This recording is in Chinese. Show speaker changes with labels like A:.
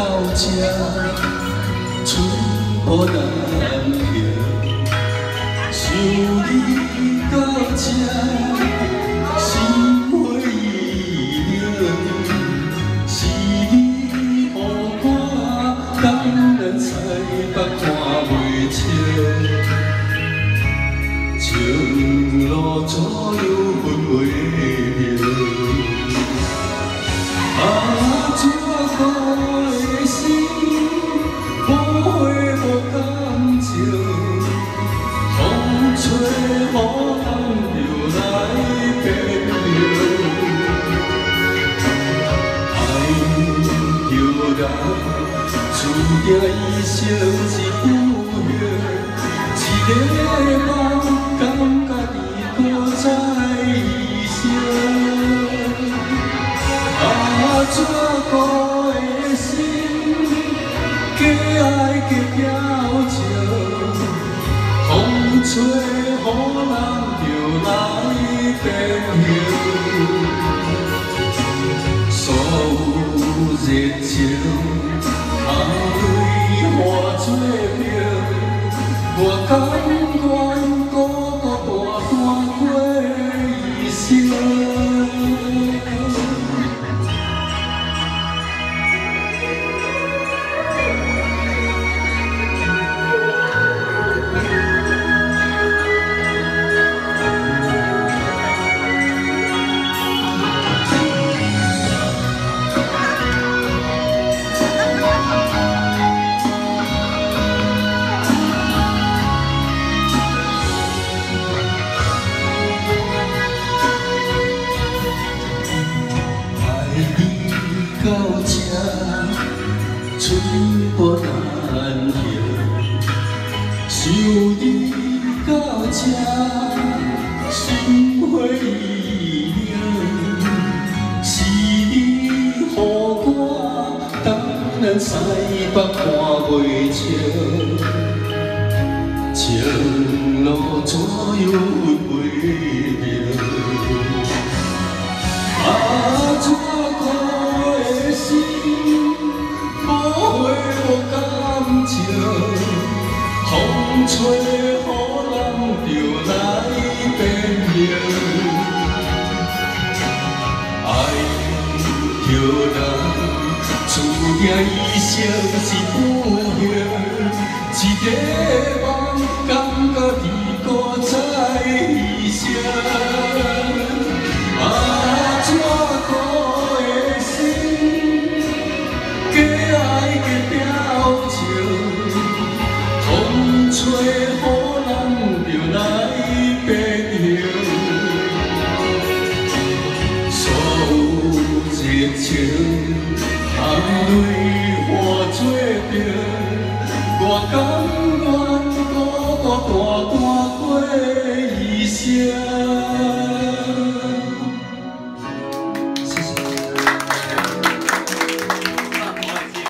A: 到这，春雨难停，想你到这，心花意冷，是你予我东南西北看袂清，情路左右分袂注定一生一故乡，一个梦感觉己搁在异乡。啊，怎可的心，假爱假表情，风吹雨淋就来变形。我甘春雨难停，想你到这，心花意冷，是你予我东南西北看袂清，情路怎样分风吹雨淋就来变形。爱着人，注定一生是故乡，一个家